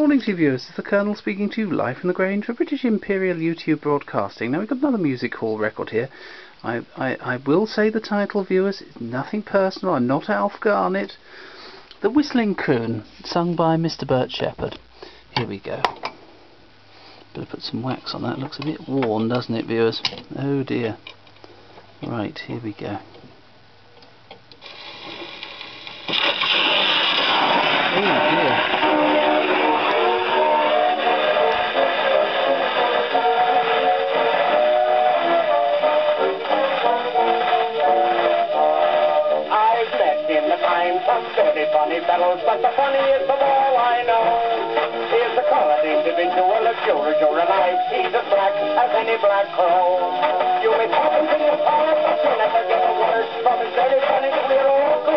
Morning to viewers, it's the Colonel speaking to you live from the Grange for British Imperial YouTube Broadcasting. Now we've got another music hall record here. I, I, I will say the title viewers, it's nothing personal, I'm not Alf Garnett. The Whistling Coon, sung by Mr Burt Shepherd. Here we go. Better put some wax on that, looks a bit worn doesn't it viewers? Oh dear. Right, here we go. Some dirty funny fellows, but the funniest of all I know is the colored individual of George or alive. He's as black as any black crow. You may talk him to your part, but you'll never get a word from his dirty funny queer old.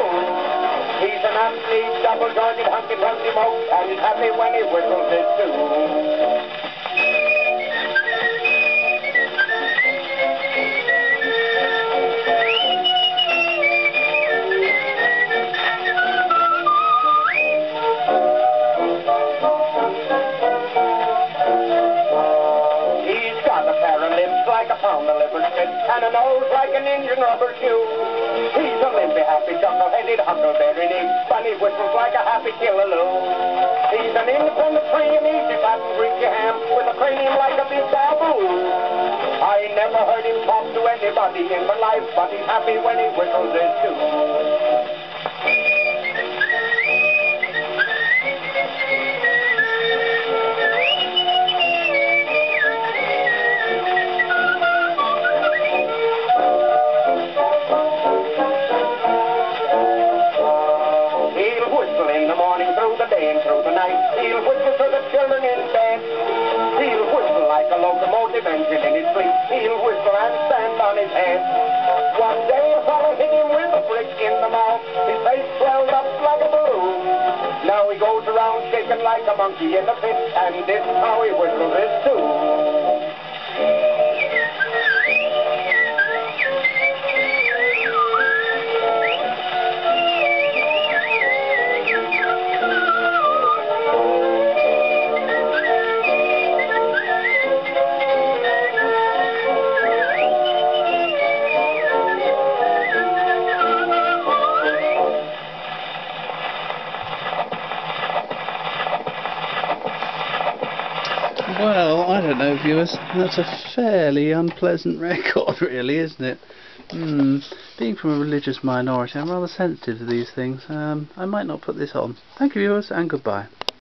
He's an athlete, double-jointed, hunky-punky moke, and he's happy when he whistles his tune. Like a pound of liver spit, and a nose like an Indian rubber shoe. He's a limpy, happy, chuckle-headed huckleberry knee, funny whistles like a happy killaloo. He's an independent and easy and greasy ham, with a cranium like a big baboon. I never heard him talk to anybody in my life, but he's happy when he whistles his tune. Night. He'll whistle to the children in bed. He'll whistle like a locomotive engine in his sleep. He'll whistle and stand on his head. One day a fellow hit him with a brick in the mouth. His face swelled up like a balloon. Now he goes around shaking like a monkey in the pit, and this is how he whistles his tune. Well, I don't know, viewers. That's a fairly unpleasant record, really, isn't it? Hmm. Being from a religious minority, I'm rather sensitive to these things. Um, I might not put this on. Thank you, viewers, and goodbye.